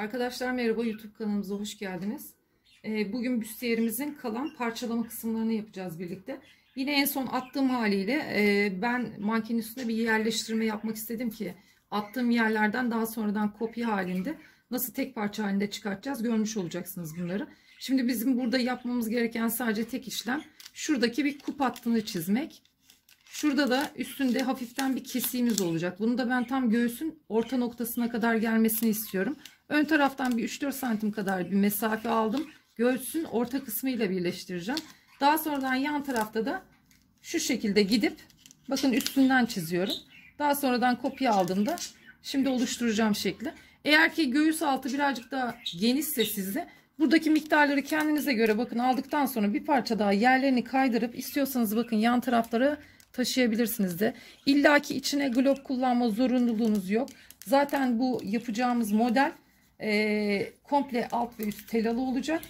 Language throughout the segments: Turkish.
Arkadaşlar merhaba YouTube kanalımıza hoş geldiniz. Ee, bugün büstiyerimizin kalan parçalama kısımlarını yapacağız birlikte. Yine en son attığım haliyle e, ben mankenin üstüne bir yerleştirme yapmak istedim ki attığım yerlerden daha sonradan kopya halinde nasıl tek parça halinde çıkartacağız görmüş olacaksınız bunları. Şimdi bizim burada yapmamız gereken sadece tek işlem şuradaki bir kup hattını çizmek. Şurada da üstünde hafiften bir kesiğimiz olacak. Bunu da ben tam göğsün orta noktasına kadar gelmesini istiyorum. Ön taraftan bir 3-4 santim kadar bir mesafe aldım. Göğsün orta kısmıyla birleştireceğim. Daha sonradan yan tarafta da şu şekilde gidip bakın üstünden çiziyorum. Daha sonradan kopya aldığımda şimdi oluşturacağım şekli. Eğer ki göğüs altı birazcık daha genişse sizde buradaki miktarları kendinize göre bakın aldıktan sonra bir parça daha yerlerini kaydırıp istiyorsanız bakın yan taraflara taşıyabilirsiniz de. İlla ki içine glob kullanma zorunluluğunuz yok. Zaten bu yapacağımız model e, komple alt ve üst telalı olacak.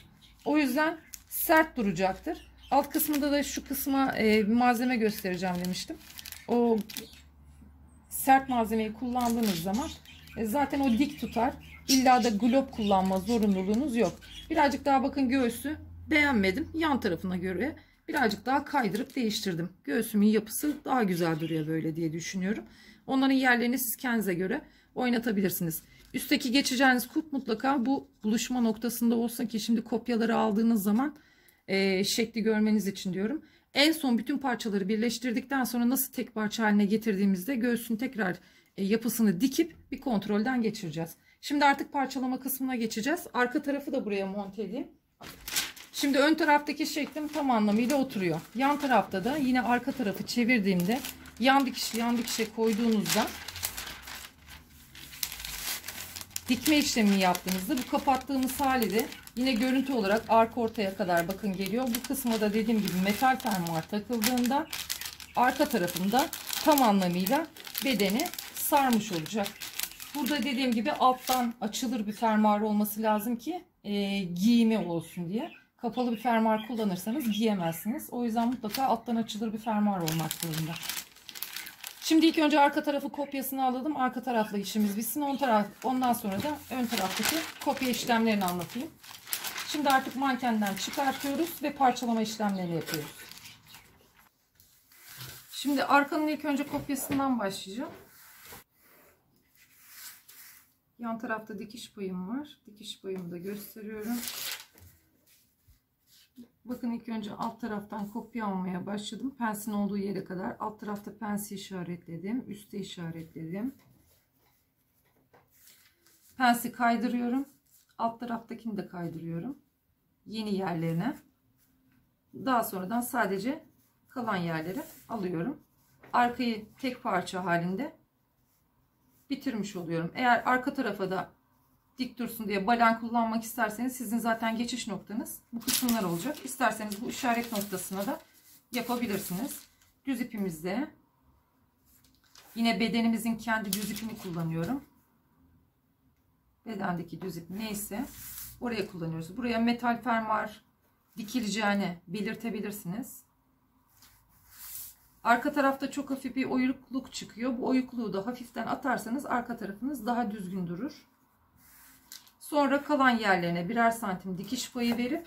O yüzden sert duracaktır. Alt kısmında da şu kısma e, malzeme göstereceğim demiştim. O sert malzemeyi kullandığınız zaman e, zaten o dik tutar. İlla da glob kullanma zorunluluğunuz yok. Birazcık daha bakın göğsü beğenmedim. Yan tarafına göre birazcık daha kaydırıp değiştirdim. Göğsümün yapısı daha güzel duruyor böyle diye düşünüyorum. Onların yerlerini siz kendinize göre oynatabilirsiniz. Üstteki geçeceğiniz kup mutlaka bu buluşma noktasında olsun ki şimdi kopyaları aldığınız zaman e, şekli görmeniz için diyorum. En son bütün parçaları birleştirdikten sonra nasıl tek parça haline getirdiğimizde göğsün tekrar e, yapısını dikip bir kontrolden geçireceğiz. Şimdi artık parçalama kısmına geçeceğiz. Arka tarafı da buraya monte edeyim. Şimdi ön taraftaki şeklim tam anlamıyla oturuyor. Yan tarafta da yine arka tarafı çevirdiğimde yan dikiş yan dikişe koyduğunuzda dikme işlemini yaptığınızda bu kapattığımız hali de yine görüntü olarak arka ortaya kadar bakın geliyor. Bu kısma da dediğim gibi metal fermuar takıldığında arka tarafında tam anlamıyla bedeni sarmış olacak. Burada dediğim gibi alttan açılır bir fermuar olması lazım ki e, giyimi olsun diye. Kapalı bir fermuar kullanırsanız giyemezsiniz. O yüzden mutlaka alttan açılır bir fermuar olmak zorunda. Şimdi ilk önce arka tarafı kopyasını alalım. Arka tarafla işimiz bitsin. On taraf, ondan sonra da ön taraftaki kopya işlemlerini anlatayım. Şimdi artık mankenden çıkartıyoruz ve parçalama işlemlerini yapıyoruz. Şimdi arkanın ilk önce kopyasından başlayacağım. Yan tarafta dikiş payım var. Dikiş payımı da gösteriyorum. Bakın ilk önce alt taraftan kopya almaya başladım. Pensin olduğu yere kadar. Alt tarafta pensi işaretledim. Üste işaretledim. Pensi kaydırıyorum. Alt taraftakini de kaydırıyorum. Yeni yerlerine. Daha sonradan sadece kalan yerleri alıyorum. Arkayı tek parça halinde bitirmiş oluyorum. Eğer arka tarafa da dik dursun diye balen kullanmak isterseniz sizin zaten geçiş noktanız bu kısımlar olacak. İsterseniz bu işaret noktasına da yapabilirsiniz. Düz ipimizde yine bedenimizin kendi düz ipini kullanıyorum. Bedendeki düz ip neyse oraya kullanıyoruz. Buraya metal fermuar dikileceğini belirtebilirsiniz. Arka tarafta çok hafif bir oyukluk çıkıyor. Bu oyukluğu da hafiften atarsanız arka tarafınız daha düzgün durur. Sonra kalan yerlerine birer santim dikiş payı verip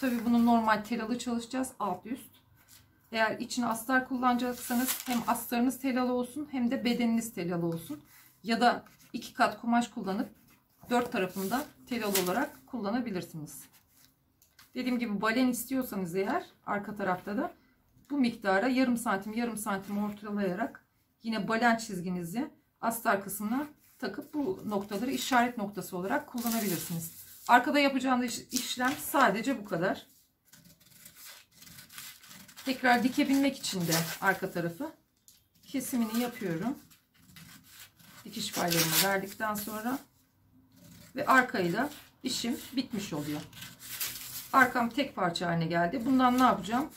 tabi bunu normal telalı çalışacağız alt üst. Eğer içine astar kullanacaksanız hem astarınız telalı olsun hem de bedeniniz telalı olsun. Ya da iki kat kumaş kullanıp dört tarafında telalı olarak kullanabilirsiniz. Dediğim gibi balen istiyorsanız eğer arka tarafta da bu miktara yarım santim yarım santim ortalayarak yine balen çizginizi astar kısmına takıp bu noktaları işaret noktası olarak kullanabilirsiniz. Arkada yapacağınız işlem sadece bu kadar. Tekrar dikebilmek için de arka tarafı kesimini yapıyorum. Dikiş paylarımı verdikten sonra ve arkayla işim bitmiş oluyor. Arkam tek parça haline geldi. Bundan ne yapacağım?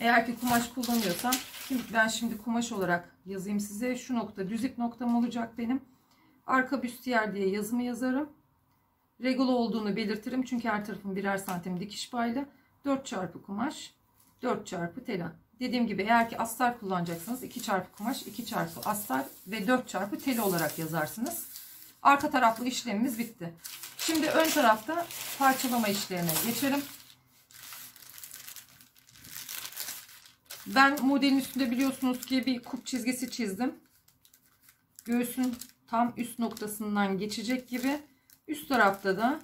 Eğer ki kumaş kullanıyorsam ben şimdi kumaş olarak yazayım size. Şu nokta düzük noktam olacak benim. Arka büstiyer diye yazımı yazarım. Regolo olduğunu belirtirim. Çünkü her tarafım birer santim dikiş paylı. 4 çarpı kumaş. 4 çarpı tela. Dediğim gibi eğer ki astar kullanacaksanız 2 çarpı kumaş, 2 çarpı astar ve 4 çarpı teli olarak yazarsınız. Arka taraflı işlemimiz bitti. Şimdi ön tarafta parçalama işlemine geçelim. Ben modelin üstünde biliyorsunuz ki bir kup çizgisi çizdim. Göğsün tam üst noktasından geçecek gibi. Üst tarafta da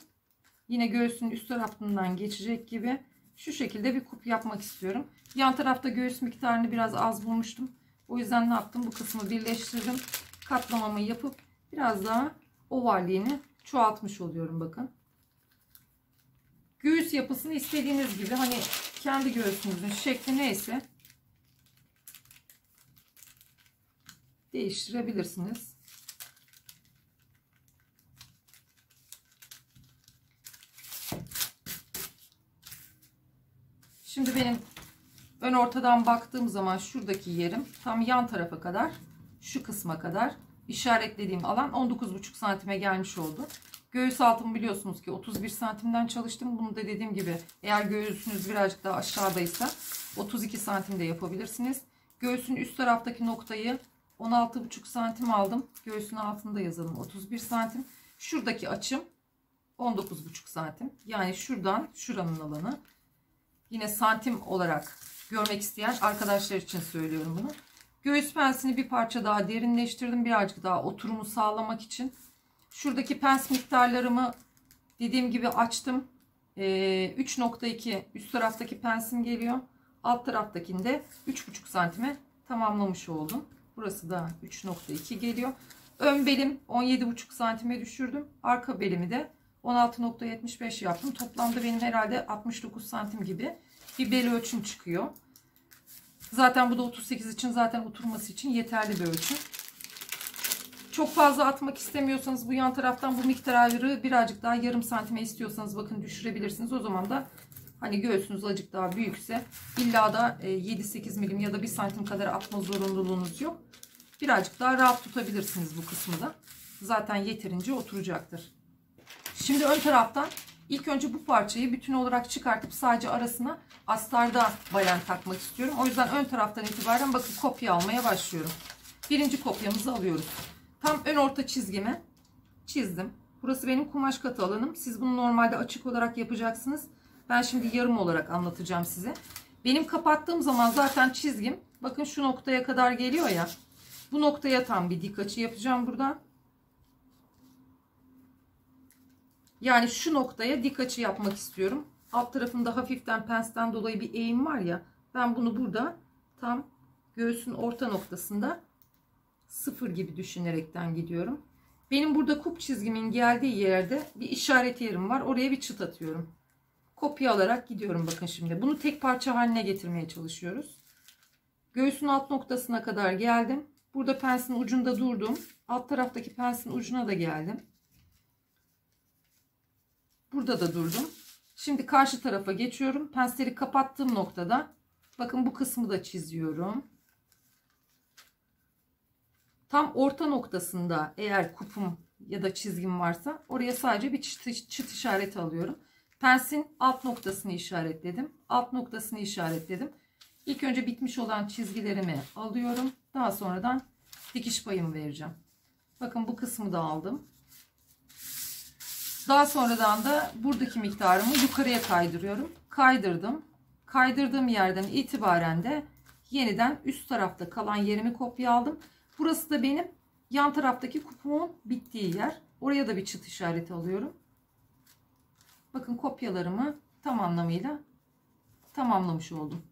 yine göğsün üst tarafından geçecek gibi şu şekilde bir kup yapmak istiyorum. Yan tarafta göğüs miktarını biraz az bulmuştum. O yüzden ne yaptım? Bu kısmı birleştirdim. Katlamamı yapıp biraz daha ovalliğini çoğaltmış oluyorum bakın. Göğüs yapısını istediğiniz gibi hani kendi göğsünüzün şekli neyse değiştirebilirsiniz. Şimdi benim ön ortadan baktığım zaman şuradaki yerim tam yan tarafa kadar şu kısma kadar işaretlediğim alan 19,5 santime gelmiş oldu. Göğüs altımı biliyorsunuz ki 31 santimden çalıştım. Bunu da dediğim gibi eğer göğsünüz birazcık daha aşağıdaysa 32 santimde yapabilirsiniz. Göğsün üst taraftaki noktayı 16,5 santim aldım. Göğsün altında yazalım 31 santim. Şuradaki açım 19,5 santim. Yani şuradan şuranın alanı. Yine santim olarak görmek isteyen arkadaşlar için söylüyorum bunu. Göğüs pensini bir parça daha derinleştirdim. Birazcık daha oturumu sağlamak için. Şuradaki pens miktarlarımı dediğim gibi açtım. Ee, 3.2 üst taraftaki pensim geliyor. Alt taraftakinde 3.5 santime tamamlamış oldum. Burası da 3.2 geliyor. Ön belim 17.5 santime düşürdüm. Arka belimi de 16.75 yaptım. Toplamda benim herhalde 69 santim gibi bir bel ölçüm çıkıyor. Zaten bu da 38 için zaten oturması için yeterli bir ölçü. Çok fazla atmak istemiyorsanız bu yan taraftan bu miktar ayrı birazcık daha yarım santime istiyorsanız bakın düşürebilirsiniz. O zaman da hani göğsünüz azıcık daha büyükse illa da 7-8 e, milim ya da 1 santim kadar atma zorunluluğunuz yok. Birazcık daha rahat tutabilirsiniz bu kısmı. Zaten yeterince oturacaktır. Şimdi ön taraftan ilk önce bu parçayı bütün olarak çıkartıp sadece arasına astarda bayan takmak istiyorum. O yüzden ön taraftan itibaren bakın kopya almaya başlıyorum. Birinci kopyamızı alıyoruz. Tam ön orta çizgimi çizdim. Burası benim kumaş katı alanım. Siz bunu normalde açık olarak yapacaksınız. Ben şimdi yarım olarak anlatacağım size. Benim kapattığım zaman zaten çizgim bakın şu noktaya kadar geliyor ya. Bu noktaya tam bir dik açı yapacağım buradan. Yani şu noktaya dik açı yapmak istiyorum. Alt tarafında hafiften pensten dolayı bir eğim var ya. Ben bunu burada tam göğsün orta noktasında sıfır gibi düşünerekten gidiyorum. Benim burada kup çizgimin geldiği yerde bir işaret yerim var. Oraya bir çıt atıyorum. Kopya alarak gidiyorum bakın şimdi. Bunu tek parça haline getirmeye çalışıyoruz. Göğsün alt noktasına kadar geldim. Burada pensin ucunda durdum. Alt taraftaki pensin ucuna da geldim. Burada da durdum. Şimdi karşı tarafa geçiyorum. Pensleri kapattığım noktada bakın bu kısmı da çiziyorum. Tam orta noktasında eğer kupum ya da çizgim varsa oraya sadece bir çıt, çıt işareti alıyorum. Pensin alt noktasını işaretledim. Alt noktasını işaretledim. İlk önce bitmiş olan çizgilerimi alıyorum. Daha sonradan dikiş payımı vereceğim. Bakın bu kısmı da aldım. Daha sonradan da buradaki miktarımı yukarıya kaydırıyorum. Kaydırdım. Kaydırdığım yerden itibaren de yeniden üst tarafta kalan yerimi kopya aldım. Burası da benim yan taraftaki kupumun bittiği yer. Oraya da bir çıt işareti alıyorum. Bakın kopyalarımı tam anlamıyla tamamlamış oldum.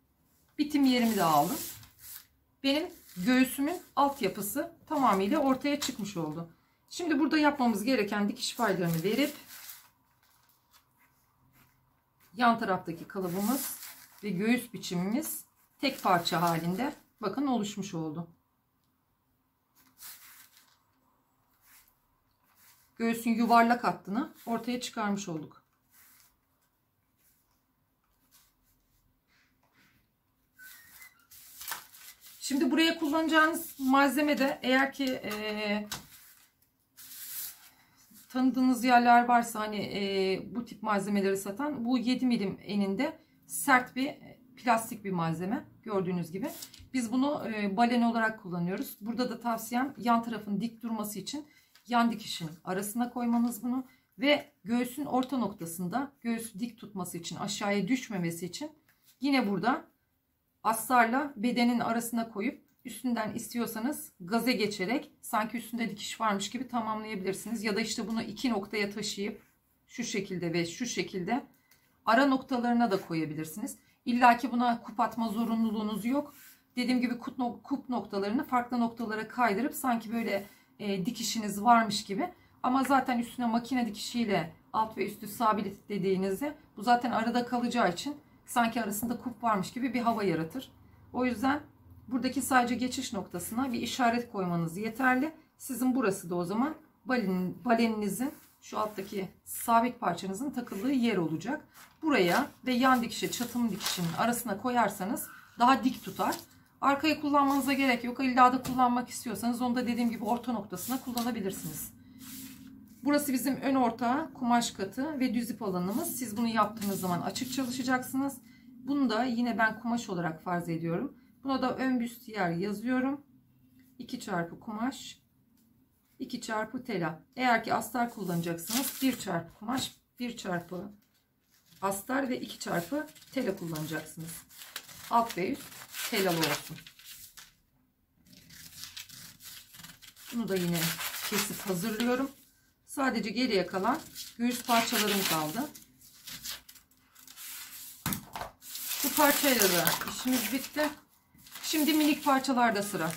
Bitim yerimi de aldım. Benim göğsümün altyapısı tamamıyla ortaya çıkmış oldu. Şimdi burada yapmamız gereken dikiş paylarını verip yan taraftaki kalıbımız ve göğüs biçimimiz tek parça halinde bakın oluşmuş oldu. Göğsün yuvarlak hattını ortaya çıkarmış olduk. Şimdi buraya kullanacağınız malzeme de eğer ki e, tanıdığınız yerler varsa hani e, bu tip malzemeleri satan bu 7 milim eninde sert bir plastik bir malzeme gördüğünüz gibi. Biz bunu e, balen olarak kullanıyoruz. Burada da tavsiyem yan tarafın dik durması için yan dikişin arasına koymanız bunu ve göğsün orta noktasında göğsü dik tutması için aşağıya düşmemesi için yine burada astarla bedenin arasına koyup üstünden istiyorsanız gaze geçerek sanki üstünde dikiş varmış gibi tamamlayabilirsiniz. Ya da işte bunu iki noktaya taşıyıp şu şekilde ve şu şekilde ara noktalarına da koyabilirsiniz. İlla ki buna kup atma zorunluluğunuz yok. Dediğim gibi kup noktalarını farklı noktalara kaydırıp sanki böyle e, dikişiniz varmış gibi. Ama zaten üstüne makine dikişiyle alt ve üstü sabit dediğinizde bu zaten arada kalacağı için sanki arasında kup varmış gibi bir hava yaratır. O yüzden buradaki sadece geçiş noktasına bir işaret koymanız yeterli. Sizin burası da o zaman balenin, baleninizin şu alttaki sabit parçanızın takıldığı yer olacak. Buraya ve yan dikişe çatım dikişinin arasına koyarsanız daha dik tutar. Arkayı kullanmanıza gerek yok. İlla da kullanmak istiyorsanız onu da dediğim gibi orta noktasına kullanabilirsiniz. Burası bizim ön orta kumaş katı ve düz ip alanımız. Siz bunu yaptığınız zaman açık çalışacaksınız. Bunu da yine ben kumaş olarak farz ediyorum. Buna da ön büstiyer yazıyorum. 2 çarpı kumaş 2 çarpı tela. Eğer ki astar kullanacaksınız 1 çarpı kumaş 1 çarpı astar ve 2 çarpı tela kullanacaksınız. Alt ve üst telalı olsun. Bunu da yine kesip hazırlıyorum. Sadece geriye kalan göğüs parçalarım kaldı. Bu parçayla da işimiz bitti. Şimdi minik parçalarda sıra.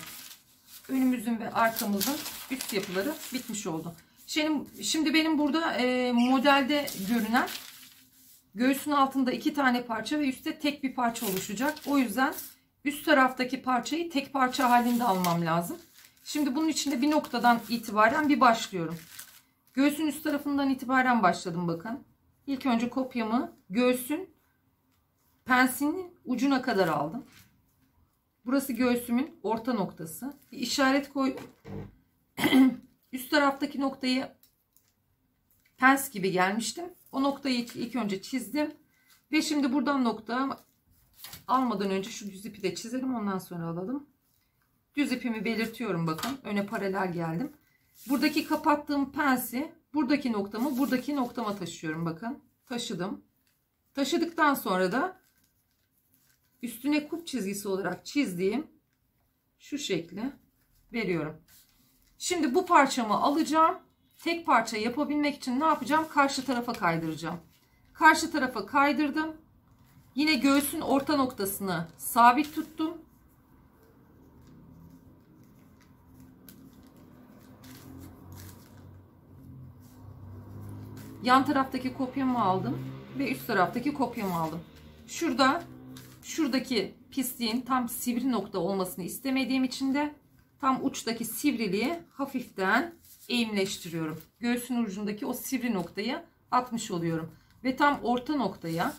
Önümüzün ve arkamızın üst yapıları bitmiş oldu. Şimdi, şimdi benim burada e, modelde görünen göğsün altında iki tane parça ve üstte tek bir parça oluşacak. O yüzden üst taraftaki parçayı tek parça halinde almam lazım. Şimdi bunun içinde bir noktadan itibaren bir başlıyorum. Göğsün üst tarafından itibaren başladım bakın. İlk önce kopyamı göğsün pensinin ucuna kadar aldım. Burası göğsümün orta noktası. Bir işaret koy. üst taraftaki noktayı pens gibi gelmiştim. O noktayı ilk önce çizdim. Ve şimdi buradan nokta almadan önce şu düz ipi de çizelim. Ondan sonra alalım. Düz ipimi belirtiyorum bakın. Öne paralel geldim. Buradaki kapattığım pensi buradaki noktamı buradaki noktama taşıyorum bakın. Taşıdım. Taşıdıktan sonra da üstüne kup çizgisi olarak çizdiğim şu şekli veriyorum. Şimdi bu parçamı alacağım. Tek parça yapabilmek için ne yapacağım? Karşı tarafa kaydıracağım. Karşı tarafa kaydırdım. Yine göğsün orta noktasını sabit tuttum. Yan taraftaki kopyamı aldım ve üst taraftaki kopyamı aldım. Şurada şuradaki pisliğin tam sivri nokta olmasını istemediğim için de tam uçtaki sivriliği hafiften eğimleştiriyorum. Göğsün ucundaki o sivri noktayı atmış oluyorum. Ve tam orta noktaya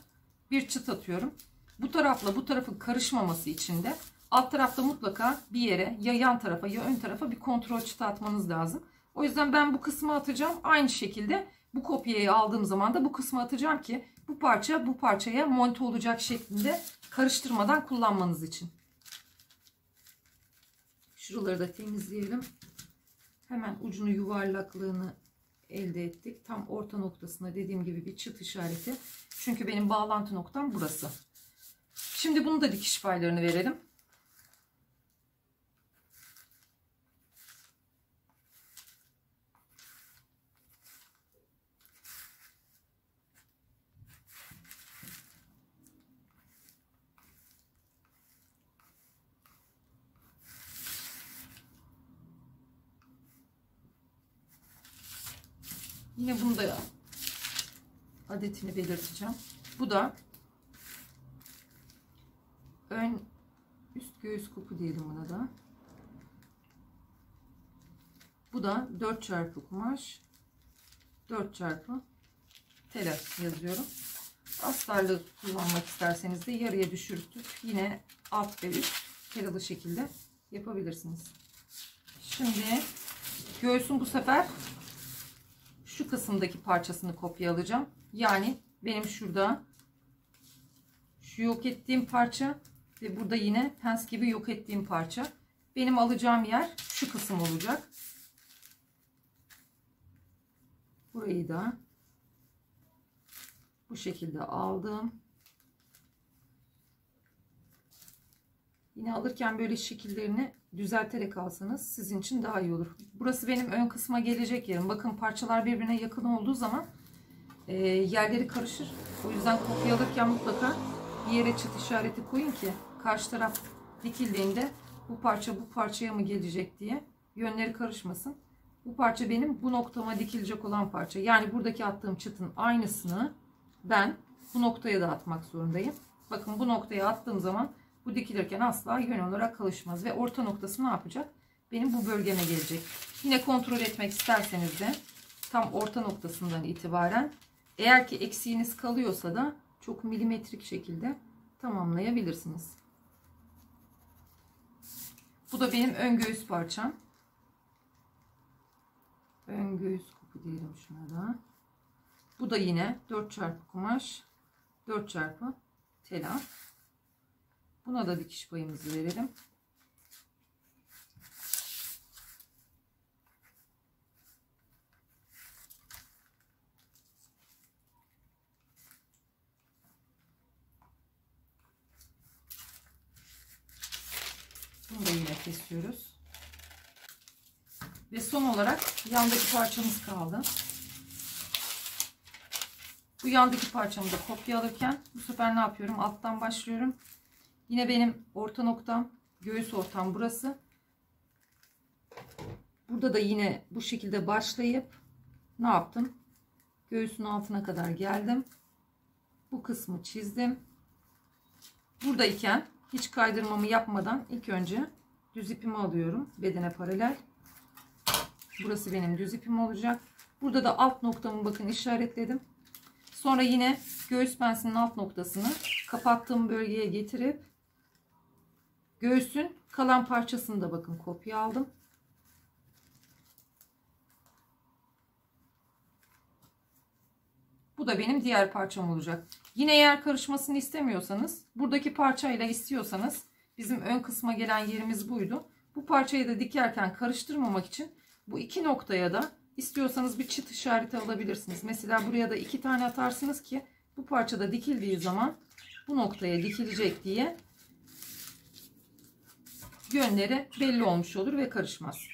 bir çıt atıyorum. Bu tarafla bu tarafın karışmaması için de alt tarafta mutlaka bir yere ya yan tarafa ya ön tarafa bir kontrol çıtı atmanız lazım. O yüzden ben bu kısmı atacağım. Aynı şekilde bu kopyayı aldığım zaman da bu kısmı atacağım ki bu parça bu parçaya monte olacak şeklinde karıştırmadan kullanmanız için. Şuraları da temizleyelim. Hemen ucunu yuvarlaklığını elde ettik. Tam orta noktasına dediğim gibi bir çıt işareti. Çünkü benim bağlantı noktam burası. Şimdi bunu da dikiş paylarını verelim. Yine bunu da adetini belirteceğim. Bu da ön üst göğüs kupu diyelim buna da. Bu da 4 çarpı kumaş 4 çarpı tela yazıyorum. Astarlı kullanmak isterseniz de yarıya düşürtüp yine alt ve üst telalı şekilde yapabilirsiniz. Şimdi göğsün bu sefer şu kısımdaki parçasını kopyalayacağım. Yani benim şurada şu yok ettiğim parça ve burada yine pens gibi yok ettiğim parça. Benim alacağım yer şu kısım olacak. Burayı da bu şekilde aldım. Yine alırken böyle şekillerini düzelterek alsanız sizin için daha iyi olur. Burası benim ön kısma gelecek yerim. Bakın parçalar birbirine yakın olduğu zaman e, yerleri karışır. O yüzden kopya alırken mutlaka bir yere çıt işareti koyun ki karşı taraf dikildiğinde bu parça bu parçaya mı gelecek diye yönleri karışmasın. Bu parça benim bu noktama dikilecek olan parça. Yani buradaki attığım çıtın aynısını ben bu noktaya da atmak zorundayım. Bakın bu noktaya attığım zaman bu dikilirken asla yön olarak kalışmaz. Ve orta noktası ne yapacak? Benim bu bölgeme gelecek. Yine kontrol etmek isterseniz de tam orta noktasından itibaren eğer ki eksiğiniz kalıyorsa da çok milimetrik şekilde tamamlayabilirsiniz. Bu da benim ön göğüs parçam. Ön göğüs kupu diyelim şuna da. Bu da yine 4 çarpı kumaş 4 çarpı tela. Buna da dikiş payımızı verelim. Bunu da yine kesiyoruz. Ve son olarak yandaki parçamız kaldı. Bu yandaki parçamı da kopya alırken bu sefer ne yapıyorum? Alttan başlıyorum. Yine benim orta noktam göğüs ortam burası. Burada da yine bu şekilde başlayıp ne yaptım? Göğsün altına kadar geldim. Bu kısmı çizdim. Buradayken hiç kaydırmamı yapmadan ilk önce düz ipimi alıyorum. Bedene paralel. Burası benim düz ipim olacak. Burada da alt noktamı bakın işaretledim. Sonra yine göğüs pensinin alt noktasını kapattığım bölgeye getirip göğsün kalan parçasını da bakın kopya aldım. Bu da benim diğer parçam olacak. Yine yer karışmasını istemiyorsanız buradaki parçayla istiyorsanız bizim ön kısma gelen yerimiz buydu. Bu parçayı da dikerken karıştırmamak için bu iki noktaya da istiyorsanız bir çıt işareti alabilirsiniz. Mesela buraya da iki tane atarsınız ki bu parçada dikildiği zaman bu noktaya dikilecek diye yönleri belli olmuş olur ve karışmaz.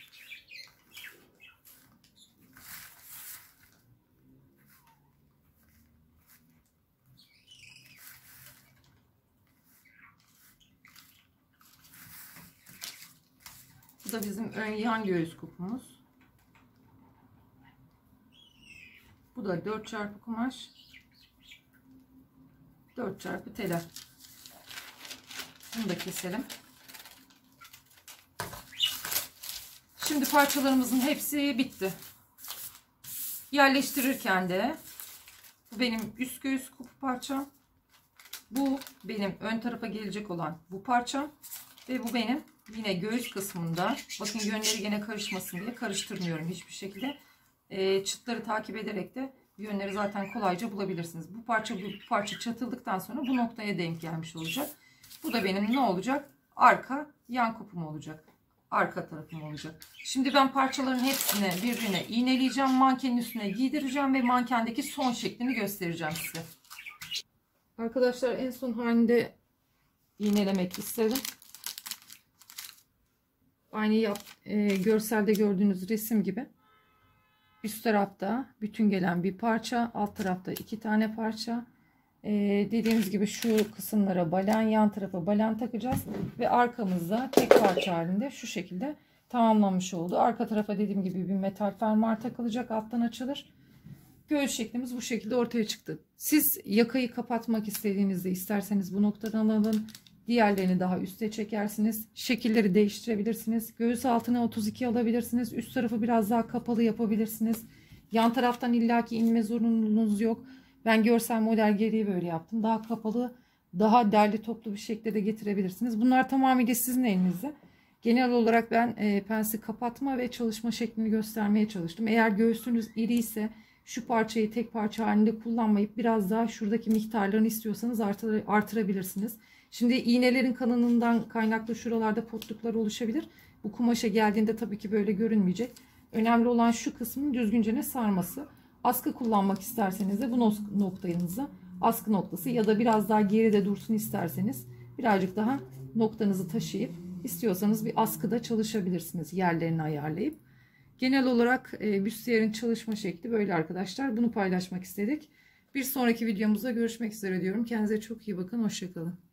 Bu da bizim ön yan göğüs kupumuz. Bu da 4 çarpı kumaş. 4 çarpı tela. Bunu da keselim. Şimdi parçalarımızın hepsi bitti. Yerleştirirken de bu benim üst göğüs kupu parçam. Bu benim ön tarafa gelecek olan bu parçam. Ve bu benim yine göğüs kısmında. Bakın yönleri gene karışmasın diye karıştırmıyorum hiçbir şekilde. E, çıtları takip ederek de yönleri zaten kolayca bulabilirsiniz. Bu parça bu parça çatıldıktan sonra bu noktaya denk gelmiş olacak. Bu da benim ne olacak? Arka yan kupum olacak. Arka tarafım olacak. Şimdi ben parçaların hepsini birbirine iğneleyeceğim. Mankenin üstüne giydireceğim ve mankendeki son şeklini göstereceğim size. Arkadaşlar en son halinde iğnelemek istedim. Aynı yap, e, görselde gördüğünüz resim gibi. Üst tarafta bütün gelen bir parça. Alt tarafta iki tane parça. E, dediğimiz gibi şu kısımlara balen yan tarafa balen takacağız. Ve arkamızda tek parça halinde şu şekilde tamamlanmış oldu. Arka tarafa dediğim gibi bir metal fermuar takılacak. Alttan açılır. Göğüs şeklimiz bu şekilde ortaya çıktı. Siz yakayı kapatmak istediğinizde isterseniz bu noktadan alın. Diğerlerini daha üste çekersiniz. Şekilleri değiştirebilirsiniz. Göğüs altına 32 alabilirsiniz. Üst tarafı biraz daha kapalı yapabilirsiniz. Yan taraftan illaki inme zorunluluğunuz yok. Ben görsel model geriye böyle yaptım. Daha kapalı, daha derli toplu bir şekilde de getirebilirsiniz. Bunlar tamamıyla sizin elinizde. Genel olarak ben e, pensi kapatma ve çalışma şeklini göstermeye çalıştım. Eğer göğsünüz iri ise şu parçayı tek parça halinde kullanmayıp biraz daha şuradaki miktarlarını istiyorsanız artır, artırabilirsiniz. Şimdi iğnelerin kanınından kaynaklı şuralarda potluklar oluşabilir. Bu kumaşa geldiğinde tabii ki böyle görünmeyecek. Önemli olan şu kısmın düzgünce sarması. Askı kullanmak isterseniz de bu noktanızı askı noktası ya da biraz daha geride dursun isterseniz birazcık daha noktanızı taşıyıp istiyorsanız bir askıda çalışabilirsiniz yerlerini ayarlayıp. Genel olarak e, büstiyerin çalışma şekli böyle arkadaşlar. Bunu paylaşmak istedik. Bir sonraki videomuzda görüşmek üzere diyorum. Kendinize çok iyi bakın. Hoşçakalın.